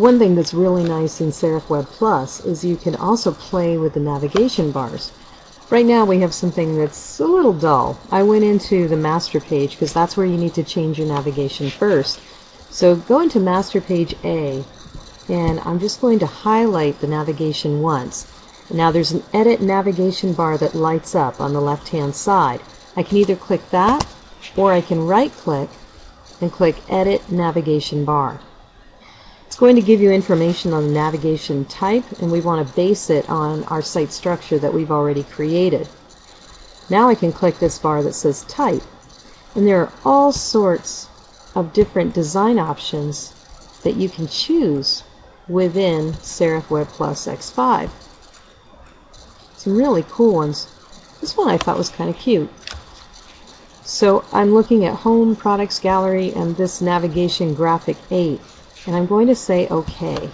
One thing that's really nice in Serif WebPlus is you can also play with the navigation bars. Right now we have something that's a little dull. I went into the master page because that's where you need to change your navigation first. So go into master page A and I'm just going to highlight the navigation once. Now there's an edit navigation bar that lights up on the left hand side. I can either click that or I can right click and click edit navigation bar. It's going to give you information on the navigation type and we want to base it on our site structure that we've already created. Now I can click this bar that says type and there are all sorts of different design options that you can choose within Serif WebPlus X5. Some really cool ones. This one I thought was kind of cute. So I'm looking at Home Products Gallery and this Navigation Graphic 8 and I'm going to say OK.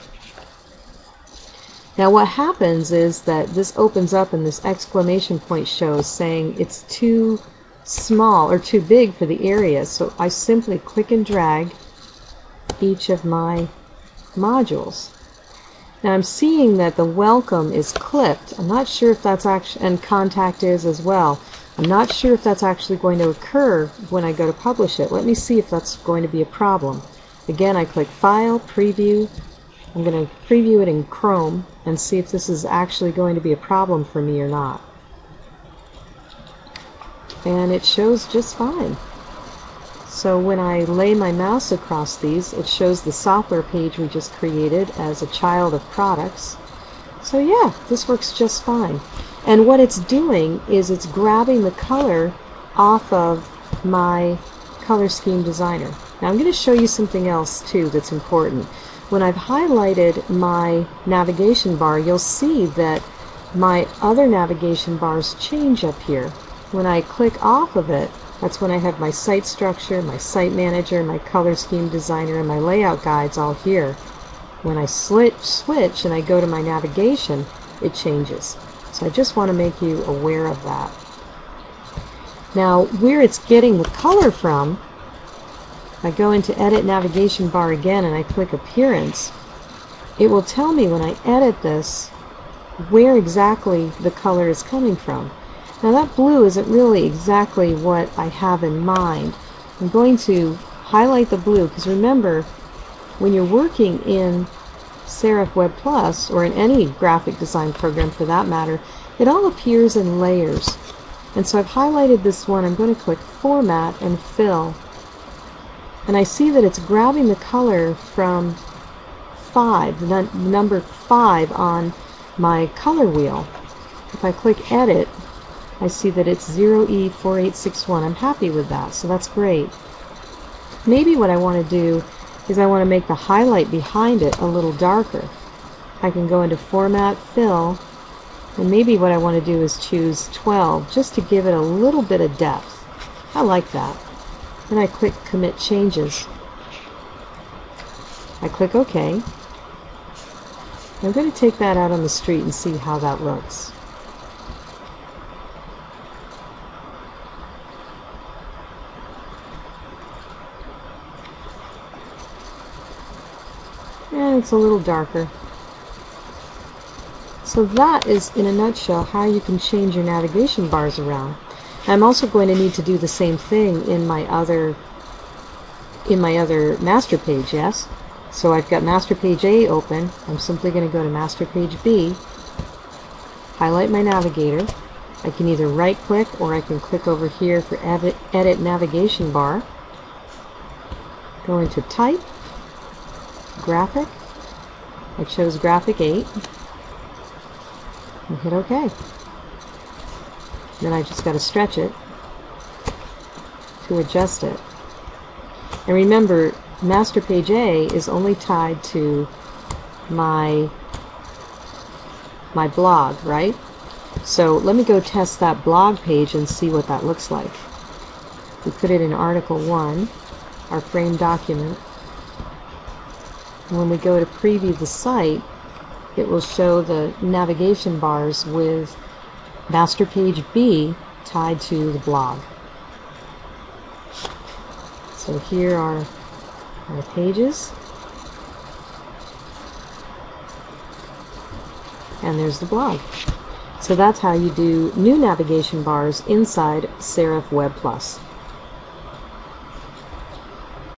Now what happens is that this opens up and this exclamation point shows saying it's too small or too big for the area so I simply click and drag each of my modules. Now I'm seeing that the welcome is clipped. I'm not sure if that's actually, and contact is as well. I'm not sure if that's actually going to occur when I go to publish it. Let me see if that's going to be a problem. Again, I click File, Preview. I'm going to preview it in Chrome and see if this is actually going to be a problem for me or not. And it shows just fine. So when I lay my mouse across these, it shows the software page we just created as a child of products. So yeah, this works just fine. And what it's doing is it's grabbing the color off of my color scheme designer. Now I'm going to show you something else too that's important. When I've highlighted my navigation bar, you'll see that my other navigation bars change up here. When I click off of it, that's when I have my site structure, my site manager, my color scheme designer, and my layout guides all here. When I switch, switch and I go to my navigation, it changes. So I just want to make you aware of that. Now, where it's getting the color from I go into Edit Navigation Bar again and I click Appearance, it will tell me when I edit this where exactly the color is coming from. Now that blue isn't really exactly what I have in mind. I'm going to highlight the blue because remember when you're working in Serif WebPlus or in any graphic design program for that matter, it all appears in layers. And so I've highlighted this one. I'm going to click Format and Fill and I see that it's grabbing the color from 5, the number 5 on my color wheel. If I click edit, I see that it's 0E4861. I'm happy with that, so that's great. Maybe what I want to do is I want to make the highlight behind it a little darker. I can go into Format, Fill, and maybe what I want to do is choose 12 just to give it a little bit of depth. I like that. Then I click Commit Changes. I click OK. I'm going to take that out on the street and see how that looks. And it's a little darker. So that is, in a nutshell, how you can change your navigation bars around. I'm also going to need to do the same thing in my other in my other master page, yes? So I've got master page A open. I'm simply going to go to master page B, highlight my navigator. I can either right click or I can click over here for edit, edit navigation bar. Go into type, graphic. I chose graphic 8 and hit OK. Then I just got to stretch it to adjust it. And remember, master page A is only tied to my my blog, right? So let me go test that blog page and see what that looks like. We put it in Article 1, our frame document. When we go to preview the site, it will show the navigation bars with master page B tied to the blog. So here are our pages. And there's the blog. So that's how you do new navigation bars inside Serif WebPlus.